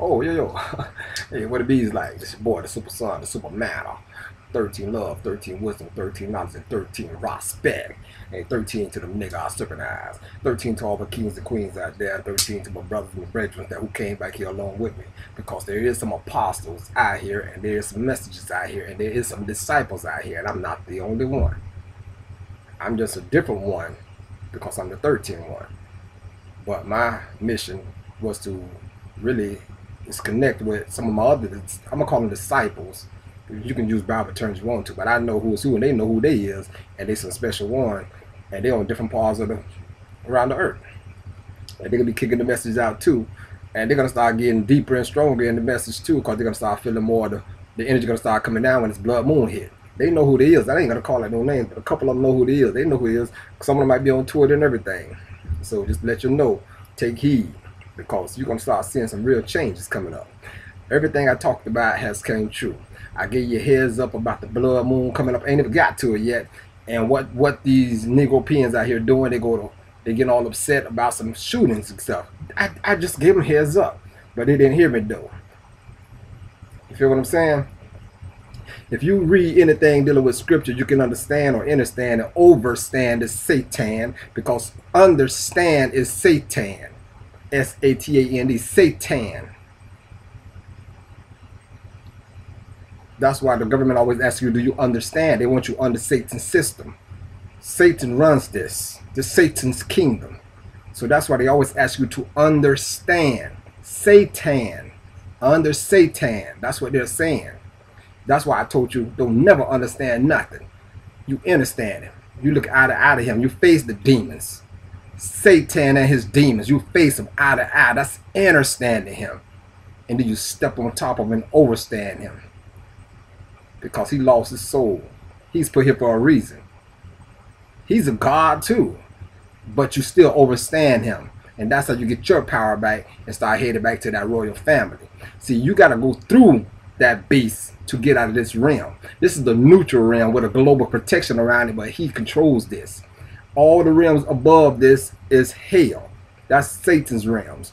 Oh, yo, yo. hey, what it bees like? This your boy, the super son, the super matter. 13 love, 13 wisdom, 13 knowledge, and 13 respect. And 13 to them nigga serpent eyes. 13 to all the kings and queens out there. 13 to my brothers and brethren that who came back here along with me. Because there is some apostles out here, and there is some messages out here, and there is some disciples out here, and I'm not the only one. I'm just a different one because I'm the 13th one. But my mission was to really is connect with some of my other, I'm gonna call them disciples. You can use Bible terms you want to, but I know who is who and they know who they is, and they some special one, and they on different parts of the around the earth. And they're gonna be kicking the message out too. And they're gonna start getting deeper and stronger in the message too, because they're gonna start feeling more the the energy gonna start coming down when it's blood moon hit. They know who they is. I ain't gonna call it no names, but a couple of them know who they is. They know who it is. Some of them might be on Twitter and everything. So just let you know, take heed because you're gonna start seeing some real changes coming up. Everything I talked about has came true. I gave you heads up about the blood moon coming up. ain't even got to it yet. And what what these Negro peons out here doing, they go to they get all upset about some shootings and stuff. I, I just gave them heads up, but they didn't hear me though. You feel what I'm saying? If you read anything dealing with scripture, you can understand or understand and overstand is Satan because understand is Satan. S A T A N D, Satan. That's why the government always asks you, do you understand? They want you under Satan's system. Satan runs this. This Satan's kingdom. So that's why they always ask you to understand. Satan. Under Satan. That's what they're saying. That's why I told you, don't never understand nothing. You understand him. You look out of, out of him. You face the demons. Satan and his demons. You face him eye to eye. That's understanding him. And then you step on top of him and overstand him. Because he lost his soul. He's put here for a reason. He's a God too. But you still overstand him. And that's how you get your power back and start heading back to that royal family. See, you got to go through that beast to get out of this realm. This is the neutral realm with a global protection around it, but he controls this. All the realms above this is hell. That's Satan's realms.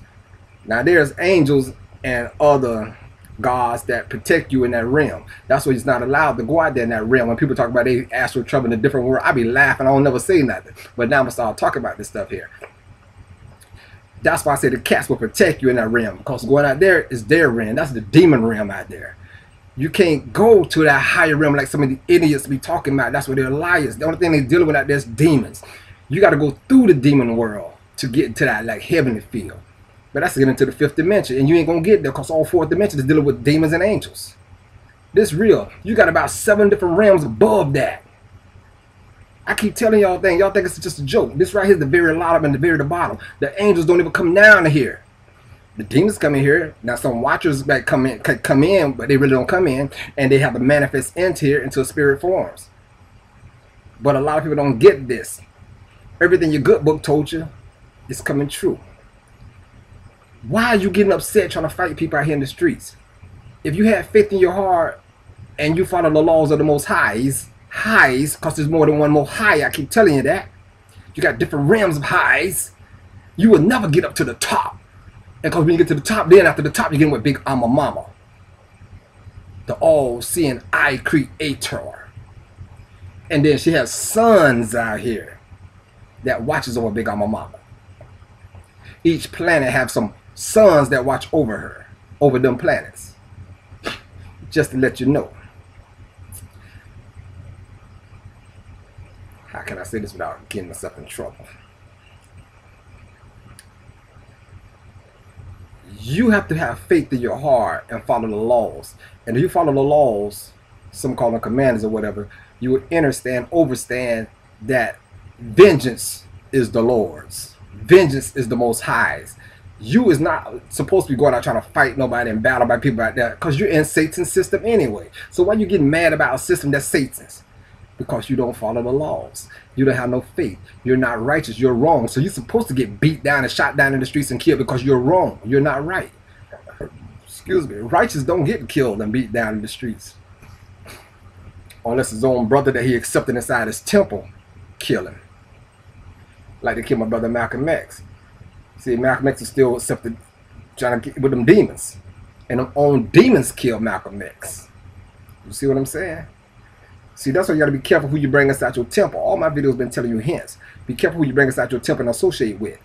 Now there's angels and other gods that protect you in that realm. That's why he's not allowed to go out there in that realm. When people talk about they astral trouble in a different world, I be laughing. I don't never say nothing. But now I'm gonna start talking about this stuff here. That's why I say the cats will protect you in that realm. Because going out there is their realm. That's the demon realm out there. You can't go to that higher realm like some of the idiots be talking about. That's where they're liars. The only thing they're dealing with out there is demons. You got to go through the demon world to get to that like heavenly field. But that's getting into the fifth dimension. And you ain't to get there because all four dimensions is dealing with demons and angels. This real. You got about seven different realms above that. I keep telling y'all things. Y'all think it's just a joke. This right here is the very bottom and the very bottom. The angels don't even come down to here the demons come in here. Now some watchers that come in come in, but they really don't come in, and they have to manifest into here into spirit forms. But a lot of people don't get this. Everything your good book told you is coming true. Why are you getting upset trying to fight people out here in the streets? If you have faith in your heart and you follow the laws of the most highs, highs, because there's more than one most high, I keep telling you that. You got different realms of highs. You will never get up to the top and because when you get to the top, then after the top, you're getting with Big Ama Mama. The all-seeing eye creator. And then she has sons out here that watches over Big Ama Mama. Each planet have some sons that watch over her, over them planets. Just to let you know. How can I say this without getting myself in trouble? You have to have faith in your heart and follow the laws. And if you follow the laws, some call them commanders or whatever, you would understand, overstand that vengeance is the Lord's. Vengeance is the most high's. You is not supposed to be going out trying to fight nobody and battle by people like that because you're in Satan's system anyway. So why you getting mad about a system that's Satan's? Because you don't follow the laws. You don't have no faith. You're not righteous. You're wrong. So you're supposed to get beat down and shot down in the streets and killed because you're wrong. You're not right. Excuse me. Righteous don't get killed and beat down in the streets. Unless his own brother that he accepted inside his temple kill him. Like they killed my brother Malcolm X. See, Malcolm X is still accepted trying to get with them demons. and them own demons killed Malcolm X. You see what I'm saying? See, that's why you got to be careful who you bring inside your temple. All my videos been telling you hints. Be careful who you bring inside your temple and associate with.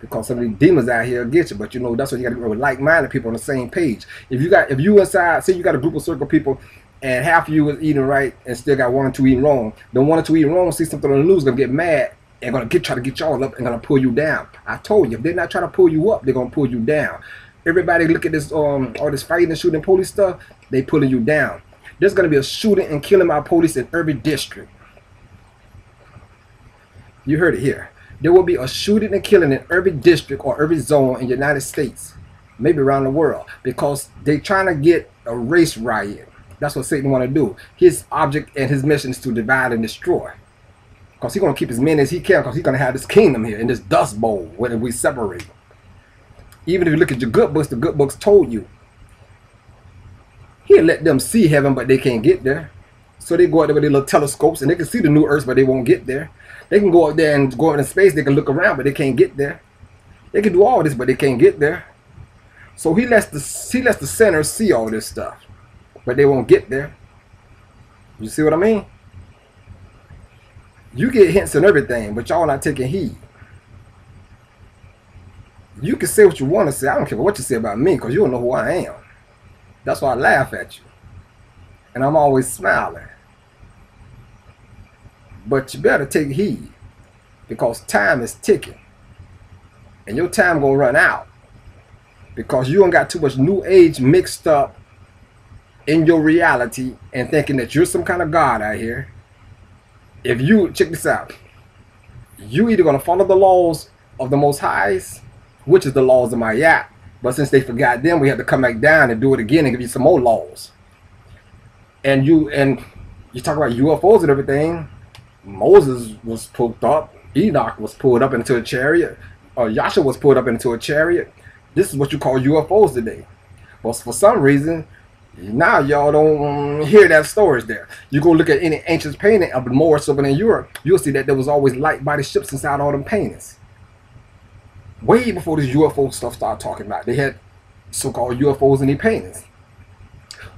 Because some of these demons out here get you. But you know, that's why you got to be with like-minded people on the same page. If you got, if you inside, say you got a group of circle people and half of you is eating right and still got one or two eating wrong, then one or two eating wrong see something on the news, gonna get mad and gonna get try to get y'all up and gonna pull you down. I told you, if they're not trying to pull you up, they're gonna pull you down. Everybody look at this um all this fighting and shooting police stuff, they pulling you down. There's gonna be a shooting and killing by police in every district. You heard it here. There will be a shooting and killing in every district or every zone in the United States, maybe around the world, because they're trying to get a race riot. That's what Satan want to do. His object and his mission is to divide and destroy. Because he's going to keep as many as he can because he's going to have this kingdom here in this dust bowl when we separate. Even if you look at your good books, the good books told you. He'll let them see heaven, but they can't get there. So they go out there with their little telescopes and they can see the new earth, but they won't get there. They can go out there and go into space, they can look around, but they can't get there. They can do all this, but they can't get there. So he lets the he lets the sinners see all this stuff but they won't get there. You see what I mean? You get hints and everything, but y'all not taking heed. You can say what you want to say. I don't care what you say about me because you don't know who I am. That's why I laugh at you. And I'm always smiling. But you better take heed because time is ticking. And your time gonna run out because you don't got too much new age mixed up in your reality and thinking that you're some kind of God out here, if you check this out, you either gonna follow the laws of the Most Highs, which is the laws of Ma'at, but since they forgot them, we have to come back down and do it again and give you some more laws. And you and you talk about UFOs and everything. Moses was pulled up. Enoch was pulled up into a chariot. Uh, or Yasha was pulled up into a chariot. This is what you call UFOs today. But for some reason, now y'all don't hear that stories there. You go look at any ancient painting of the Moors over in Europe, you'll see that there was always light body ships inside all them paintings. Way before this UFO stuff started talking about, they had so-called UFOs in their paintings,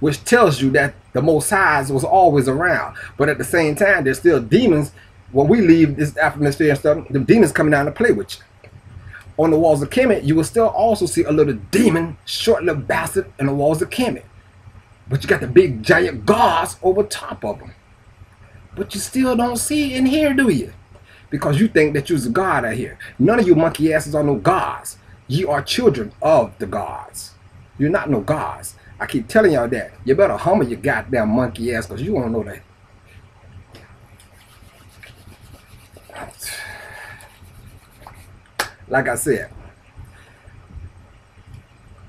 which tells you that the Most High was always around. But at the same time, there's still demons. When we leave this atmosphere and stuff, the demons coming down to play with you on the walls of Kemet, you will still also see a little demon, short-lived bastard in the walls of Kemet. But you got the big giant gods over top of them. But you still don't see and hear, do you? Because you think that you're a god out here. None of you monkey asses are no gods. Ye are children of the gods. You're not no gods. I keep telling y'all that. You better humble your goddamn monkey ass because you don't know that. Like I said,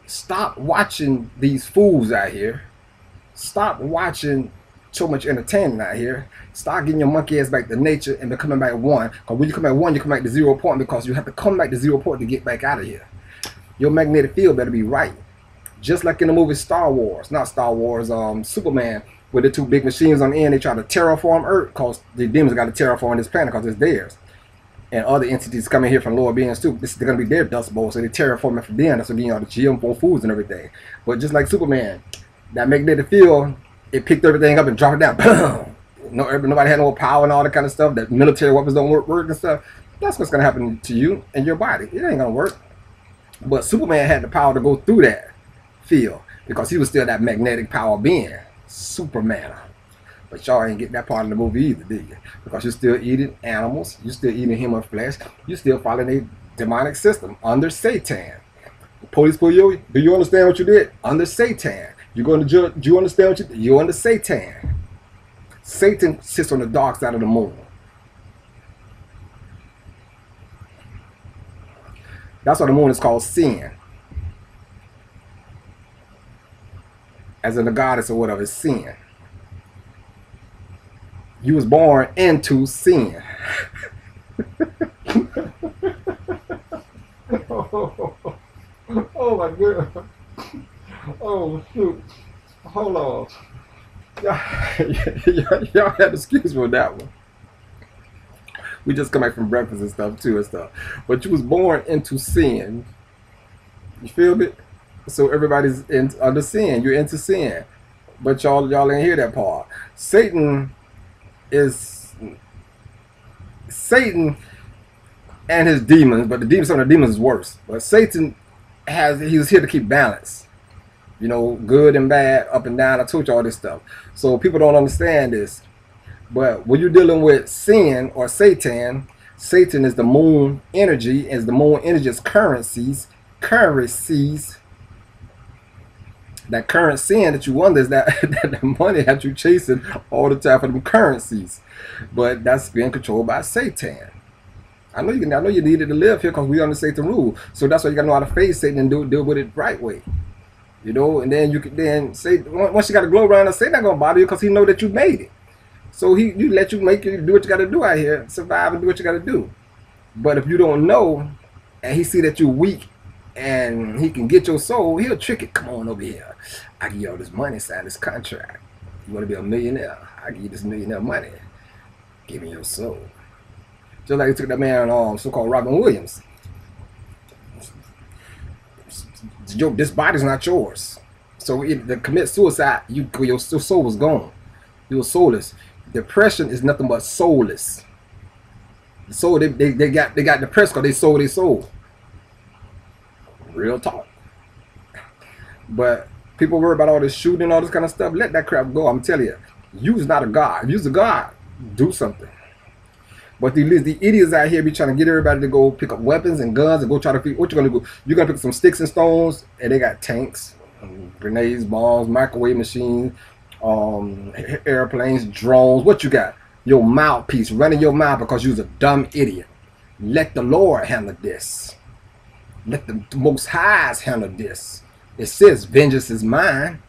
stop watching these fools out here stop watching so much entertainment out here. Start getting your monkey ass back to nature and becoming back one. Because when you come back one, you come back to zero point because you have to come back to zero point to get back out of here. Your magnetic field better be right. Just like in the movie Star Wars, not Star Wars, um, Superman, with the two big machines on the end, they try to terraform Earth because the demons got to terraform this planet because it's theirs. And other entities coming here from lower beings too. This is going to be their dust bowl, so they terraform it for them. That's what getting all the GMO foods and everything. But just like Superman, that magnetic field, it picked everything up and dropped it down. Boom. No, nobody had no power and all that kind of stuff. That military weapons don't work, work and stuff. That's what's gonna happen to you and your body. It ain't gonna work. But Superman had the power to go through that field because he was still that magnetic power being, Superman. But y'all ain't get that part of the movie either, did you? Because you're still eating animals, you're still eating human flesh, you're still following a demonic system under Satan. Police pull you. Do you understand what you did? Under Satan. You're going to. Do you understand what you? You're under Satan. Satan sits on the dark side of the moon. That's why the moon is called sin. As in the goddess or whatever, sin. You was born into sin. oh, oh my goodness. Oh shoot. Hold on. Y'all, y'all had excuse me on that one. We just come back from breakfast and stuff too and stuff. But you was born into sin. You feel me? So everybody's in under sin. You're into sin, but y'all y'all didn't hear that part. Satan is Satan and his demons, but the demons, some of the demons is worse. But Satan has he's here to keep balance. You know, good and bad, up and down. I told you all this stuff. So people don't understand this. But when you're dealing with sin or Satan, Satan is the moon energy, as the moon energy is currencies, currencies. That current sin that you wonder is that, that the money that you chasing all the time for them currencies. But that's being controlled by Satan. I know you. I know you needed to live here because we under Satan rule. So that's why you got to know how to face Satan and do deal with it right way. You know, and then you can then say once you got to glow around Satan not gonna bother you because he know that you made it. So he you let you make it do what you got to do out here, survive and do what you got to do. But if you don't know, and he see that you're weak, and he can get your soul, he'll trick it. Come on over here. I give you all this money, sign this contract. You want to be a millionaire? I give you this millionaire money. Give me your soul. Just like he took that man, um, so-called Robin Williams. Your, this body's not yours. So if to commit suicide, you your soul was gone. You were soulless. Depression is nothing but soulless. So they, they, they got they got depressed because they sold their soul. Real talk. But people worry about all this shooting, all this kind of stuff. Let that crap go. I'm telling you, you's not a god. If you's a god, do something. But the, the idiots out here be trying to get everybody to go pick up weapons and guns and go try to figure what you're gonna do. You're gonna pick some sticks and stones, and they got tanks, grenades, bombs, microwave machines, um, airplanes, drones. What you got? Your mouthpiece running your mouth because you're a dumb idiot. Let the Lord handle this. Let the Most Highs handle this. It says, "Vengeance is mine."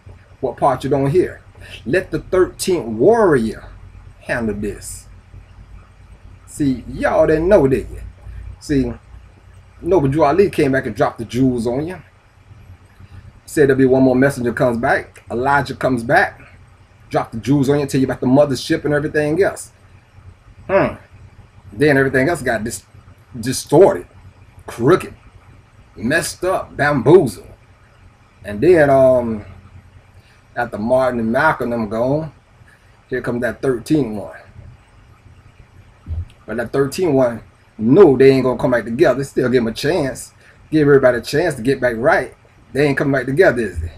What part you don't hear? Let the 13th warrior handle this. See, y'all didn't know, did you? See, Noble Ali came back and dropped the jewels on you. Said there'll be one more messenger comes back. Elijah comes back. Drop the jewels on you, tell you about the mothership and everything else. Hmm. Then everything else got dis distorted, crooked, messed up, bamboozled. And then um after Martin and Malcolm them gone, here comes that 13 one. But that 13 one, no, they ain't gonna come back together. Still give them a chance. Give everybody a chance to get back right. They ain't coming back together, is they?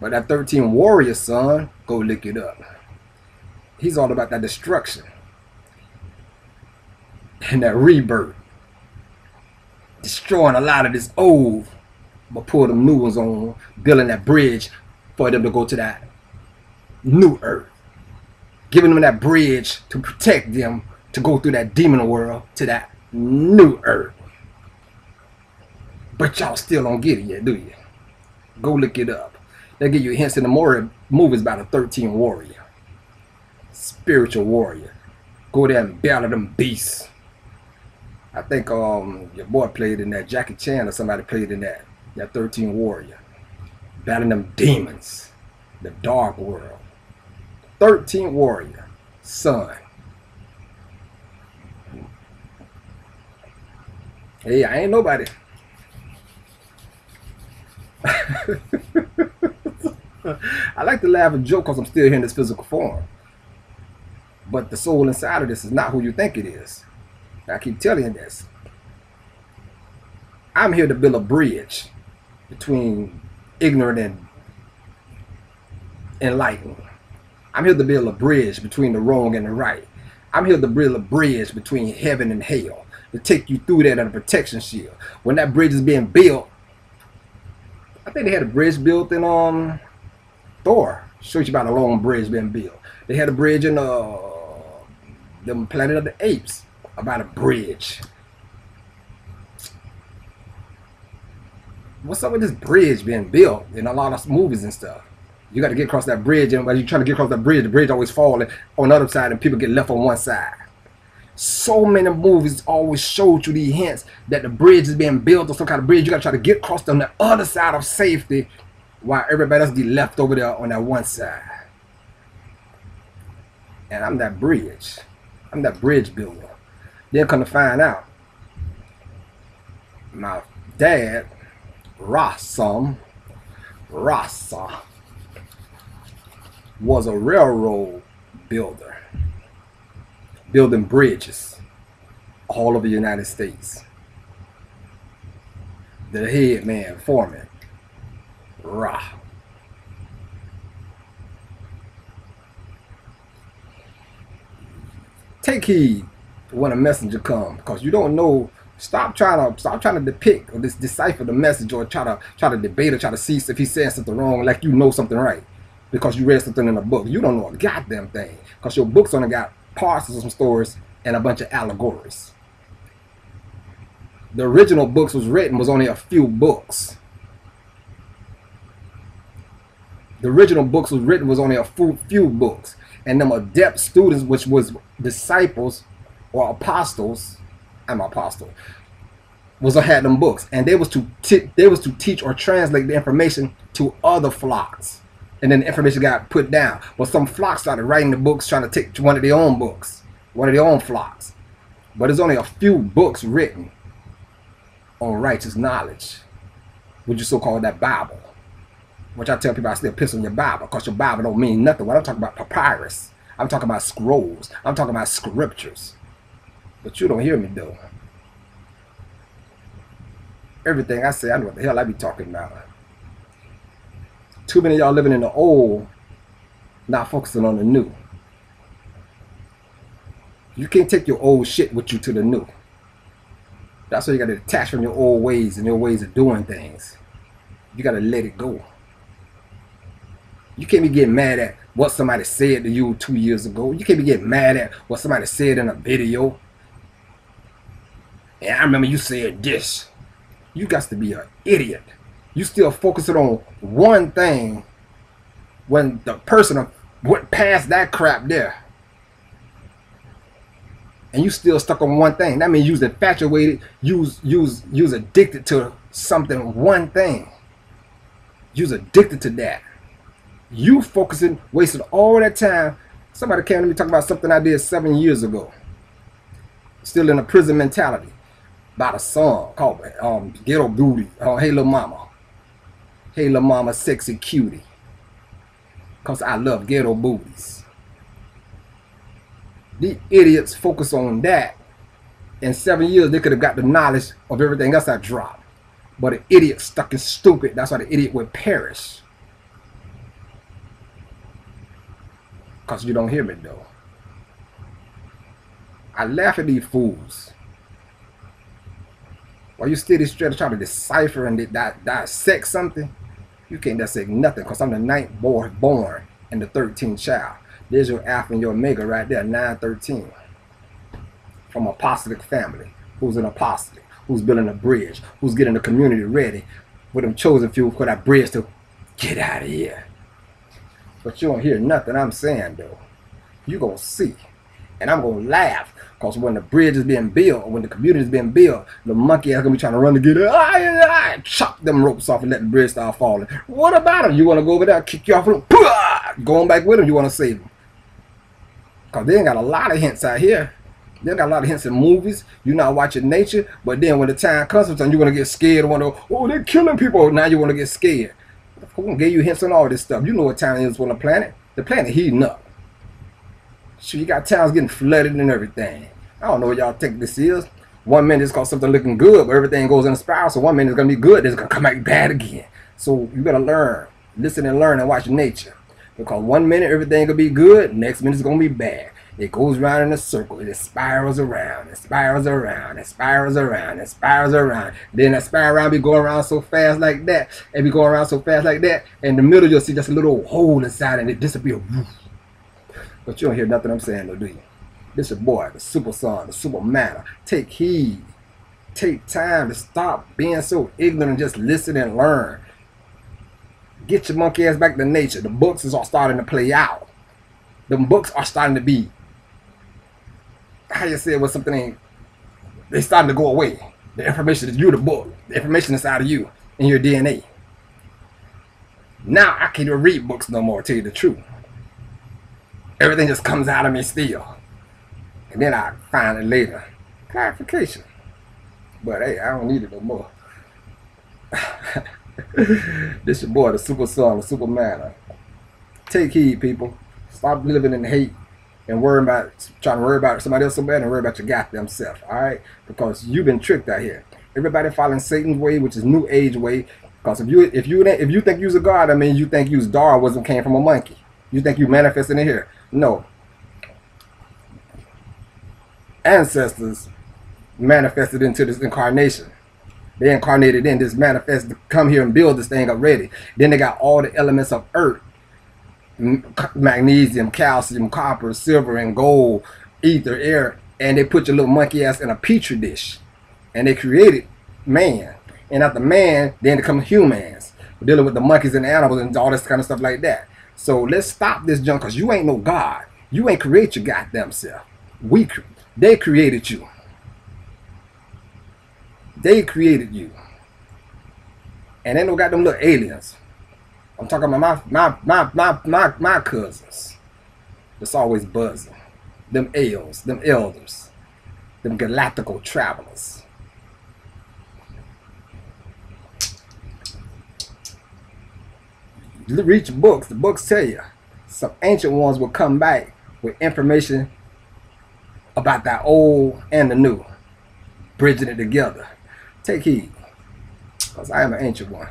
But that 13 warrior son, go look it up. He's all about that destruction. And that rebirth. Destroying a lot of this old, but put them new ones on, building that bridge for them to go to that new earth. Giving them that bridge to protect them to go through that demon world to that new earth. But y'all still don't get it yet, do you? Go look it up. They give you hints in the more movies about a 13 warrior. Spiritual warrior. Go there and battle them beasts. I think um your boy played in that, Jackie Chan or somebody played in that. That 13 warrior. Battling them demons. The dark world. 13 warrior. Son. Hey, I ain't nobody. I like to laugh and joke because I'm still here in this physical form. But the soul inside of this is not who you think it is. I keep telling you this. I'm here to build a bridge between ignorant and enlightened. I'm here to build a bridge between the wrong and the right. I'm here to build a bridge between heaven and hell to take you through that on a protection shield. When that bridge is being built, I think they had a bridge built in um Thor. Shows you about a long bridge being built. They had a bridge in uh the Planet of the Apes about a bridge. What's up with this bridge being built in a lot of movies and stuff? You got to get across that bridge, and while you're trying to get across that bridge, the bridge always falling on the other side, and people get left on one side so many movies always showed you these hints that the bridge is being built or some kind of bridge. You gotta try to get across on the other side of safety while everybody else get left over there on that one side. And I'm that bridge. I'm that bridge builder. Then come to find out, my dad, Rossum, Rasa was a railroad builder, building bridges all over the United States. The head man, foreman, Ra. Take heed when a messenger comes, because you don't know. Stop trying to stop trying to depict or this decipher the message or try to try to debate or try to see if he's saying something wrong, like you know something right because you read something in a book. You don't know a goddamn thing because your book's only got of some stories and a bunch of allegories. The original books was written was only a few books. The original books was written was only a few, few books, and them adept students, which was disciples or apostles, I'm apostle, was a had them books, and they was to they was to teach or translate the information to other flocks and then the information got put down. But some flocks started writing the books, trying to take one of their own books, one of their own flocks. But there's only a few books written on righteous knowledge, which you so-called that Bible. Which I tell people I still piss on your Bible, because your Bible don't mean nothing. When I'm talking about papyrus, I'm talking about scrolls, I'm talking about scriptures. But you don't hear me though. Everything I say, I know what the hell I be talking about too many y'all living in the old, not focusing on the new. You can't take your old shit with you to the new. That's why you got to detach from your old ways and your ways of doing things. You got to let it go. You can't be getting mad at what somebody said to you two years ago. You can't be getting mad at what somebody said in a video. And I remember you said this. You got to be an idiot you still focusing on one thing when the person went past that crap there. And you still stuck on one thing. That means you's infatuated, you's you's you's addicted to something, one thing. You's addicted to that. You focusing, wasting all that time. Somebody came to me talking about something I did seven years ago. Still in a prison mentality. About a song called um, Ghetto Booty, uh, Hey Little Mama. Hey, La Mama, sexy cutie. Because I love ghetto booties. These idiots focus on that. In seven years, they could have got the knowledge of everything else I dropped. But an idiot stuck in stupid. That's why the idiot would perish. Because you don't hear me, though. I laugh at these fools. While you still trying to decipher and dissect something, you can't dissect nothing because I'm the ninth boy born and the 13th child. There's your Alpha and your Omega right there, 913. From apostolic family. Who's an apostle? Who's building a bridge? Who's getting the community ready with them chosen few for that bridge to get out of here. But you don't hear nothing I'm saying though. You gonna see. And I'm gonna laugh because when the bridge is being built, when the community is being built, the monkey is to be trying to run to get it. Ah, I, I, chop them ropes off and let the bridge start falling. What about him? You want to go over there, kick you off, and going back with him, you want to save him. Because they ain't got a lot of hints out here. They got a lot of hints in movies. You're not watching nature, but then when the time comes, sometimes you're to get scared. To, oh, they're killing people. Now you want to get scared. Who gave you hints on all this stuff? You know what time it is on the planet. The planet heating up. So you got towns getting flooded and everything. I don't know what y'all think this is. One minute it's called something looking good, but everything goes in a spiral. So one minute it's gonna be good, it's gonna come back bad again. So you gotta learn, listen and learn and watch nature. Because one minute everything gonna be good, next minute it's gonna be bad. It goes around in a circle. It spirals around. It spirals around. It spirals around. It spirals around. Then that spiral around be going around so fast like that. And be going around so fast like that. In the middle you'll see just a little hole inside and it disappears. But you don't hear nothing I'm saying though, do you? This your boy, the super son, the super matter. Take heed. Take time to stop being so ignorant and just listen and learn. Get your monkey ass back to nature. The books is all starting to play out. The books are starting to be, how you say it was something ain't, they starting to go away. The information is you, the book. The information inside of you in your DNA. Now I can't even read books no more, tell you the truth. Everything just comes out of me still. And then I find it later. Clarification. But hey, I don't need it no more. this your boy, the super son, the super man. Take heed, people. Stop living in hate and worrying about trying to worry about somebody else so bad and worry about your goddamn self. All right, because you've been tricked out here. Everybody following Satan's way, which is New Age way. Because if you if you if you think you's a god, I mean you think you's Darwinism came from a monkey. You think you manifested in here. No. Ancestors manifested into this incarnation. They incarnated in this manifest to come here and build this thing already. Then they got all the elements of earth magnesium, calcium, copper, silver, and gold, ether, air, and they put your little monkey ass in a petri dish, and they created man. And after man, then they come humans, dealing with the monkeys and animals and all this kind of stuff like that. So let's stop this junk, cause you ain't no god. You ain't create your goddamn self. We, they created you. They created you. And they don't got them little aliens. I'm talking about my my my my my, my cousins. That's always buzzing. Them L's, them elders, them galactical travelers. Read books. The books tell you some ancient ones will come back with information about that old and the new, bridging it together. Take heed, because I am an ancient one.